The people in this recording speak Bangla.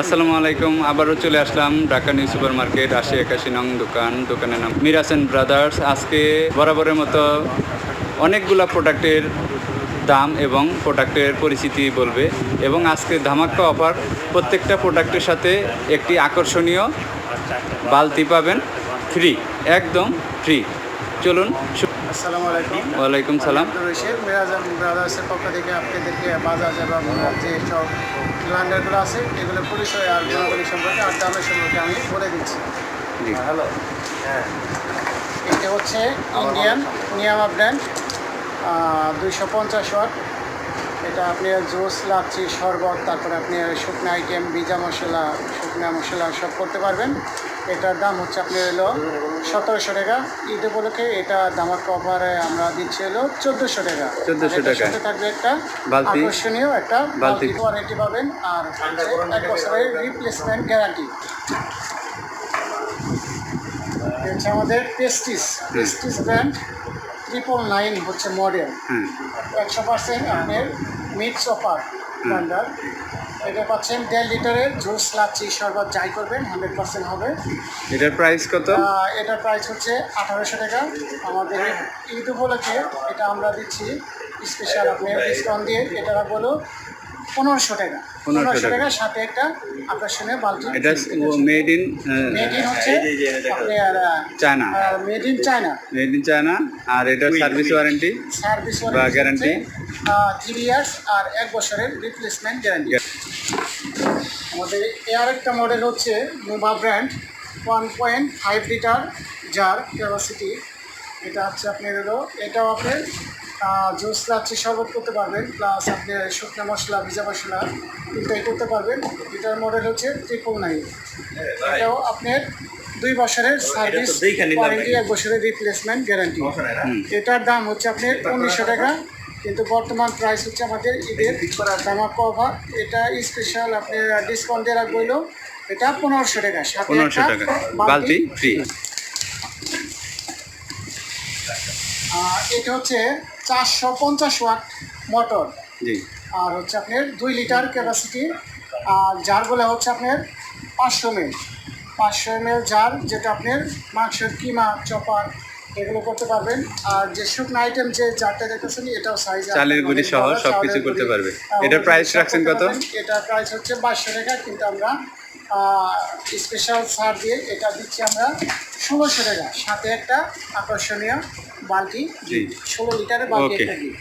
আসসালামু আলাইকুম আবারও চলে আসলাম ঢাকা নিউ সুপার মার্কেট আশি একাশি নং দোকান দোকানের নাম মিরাসেন ব্রাদার্স। আজকে বরাবরের মতো অনেকগুলা প্রোডাক্টের দাম এবং প্রোডাক্টের পরিচিতি বলবে এবং আজকে ধামাক্কা অফার প্রত্যেকটা প্রোডাক্টের সাথে একটি আকর্ষণীয় বালতি পাবেন ফ্রি একদম ফ্রি চলুন আসসালামু আলাইকুম। ওয়ালাইকুম সালাম। আব্দুর রশিদ মিরাজ ব্রাদার্সের পক্ষ থেকে আপনাদেরকে বাজাজ এবং যে সব ব্লান্ডারগুলো আছে এগুলো পরিচয় আর গুণাগুলি সম্পর্কে আর দামের সম্পর্কে আমি বলে দিচ্ছি। হ্যালো হ্যাঁ এটা হচ্ছে ইন্ডিয়ান নিয়ামা ব্র্যান্ড দুইশো পঞ্চাশ ওয়াট। এটা আপনি জুস লাচ্ছি শরবত তারপরে আপনি শুকনো আইটেম ভিজা মশলা শুকনা মশলা সব করতে পারবেন। এটার দাম হচ্ছে আপনার হলো সতেরোশো টাকা। ঈদ উপলক্ষে এটা দামার কভারে আমরা দিচ্ছি হলো চোদ্দোশো টাকা। 1400 আর এটার টাকা। থাকবে একটা বালতি। আকর্ষণীয় একটা বালতি। ওয়ারেন্টি পাবেন। আর এক বছরের রিপ্লেসমেন্ট গ্যারান্টি হচ্ছে আমাদের পেস্টিস পেস্টিস ব্র্যান্ড ট্রিপল নাইন হচ্ছে মডেল একশো পার্সেন্ট আপনার মিক্স অফার ব্র্যান্ডার এটা পাচ্ছেন দেড় লিটারের জুস লাচ্ছি শরবত যাই করবেন হান্ড্রেড পার্সেন্ট হবে। এটার প্রাইস কত? এটার প্রাইস হচ্ছে আঠারোশো টাকা। আমাদের ঈদ উপলক্ষে এটা আমরা দিচ্ছি। স্পেশাল আপনি ডিসকাউন্ট দিয়ে। এটা বলো পনেরোশো টাকা। পনেরোশো টাকা। টাকার সাথে একটা আকর্ষণীয় বালতি। এটা মেড ইন মেড ইন হচ্ছে আপনার China. Made in China. Made in China আর এটার সার্ভিস ওয়ারেন্টি সার্ভিস বা guarantee? থ্রি ইয়ার্স আর এক বছরের রিপ্লেসমেন্ট গ্যারান্টি আমাদের এর একটা মডেল হচ্ছে Nova brand one point five litre jar capacity এটা হচ্ছে আপনার এটাও আপনার জুস লাচ্ছি শরবত করতে পারবেন প্লাস আপনি শুকনো মশলা ভিজা মশলা তিনটাই করতে পারবেন। এটার মডেল হচ্ছে ট্রিপল নাইন এটাও আপনার দুই বছরের সার্ভিস ওয়ারেন্টি এক বছরের রিপ্লেসমেন্ট গ্যারান্টি এটার দাম হচ্ছে আপনার উনিশশো টাকা কিন্তু বর্তমান প্রাইস হচ্ছে আমাদের ঈদের দামাক অফার এটা স্পেশাল আপনি ডিসকাউন্ট দিয়ে রাখব এটা পনেরোশো টাকা সাথে টাকা। বালতি। ফ্রি এটা হচ্ছে চারশো পঞ্চাশ ওয়াট মোটর। জি। আর হচ্ছে আপনার দুই লিটার ক্যাপাসিটি আর জারগুলো হচ্ছে আপনার পাঁচশো এম পাঁচশো এম জার যেটা আপনার মাংসের কিমা চপার এগুলো করতে পারবেন। আর যে শুকনো আইটেম যে জারটা দেখতেছেন এটাও সাইজ চালের গুঁড়ি সহ সবকিছু করতে পারবে। এটার price রাখছেন কত? এটা প্রাইস হচ্ছে বাইশশো টাকা কিন্তু আমরা স্পেশাল ছাড় দিয়ে এটা দিচ্ছি আমরা ষোলোশো টাকা। সাথে একটা আকর্ষণীয় বালতি ষোলো লিটারের বালতি. একটা দিই